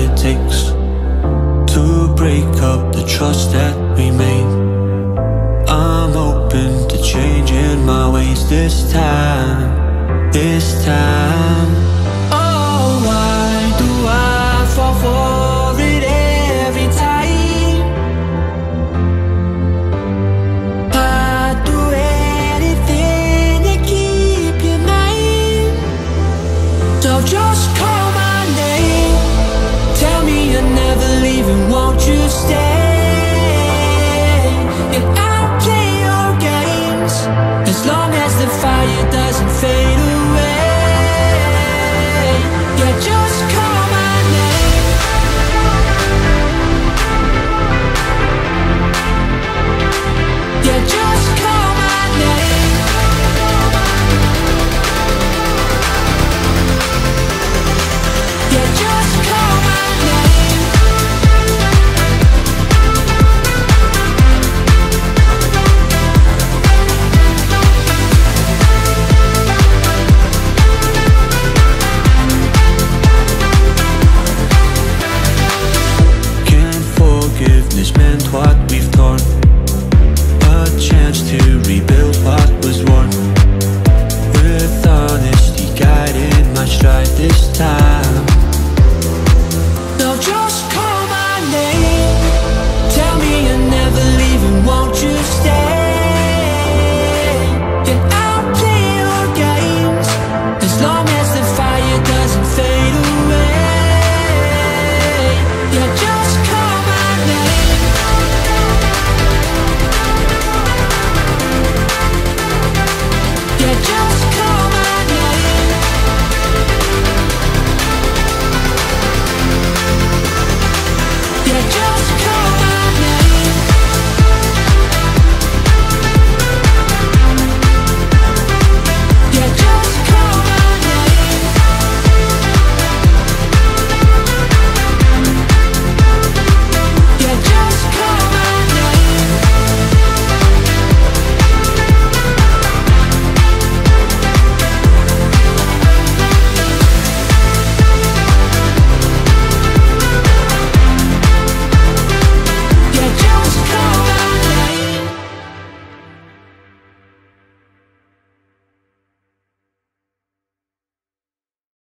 it takes To break up the trust that we made. I'm open to changing my ways this time This time. Oh, why do I fall for it every time? I'd do anything to keep So just never won't you stay? this time.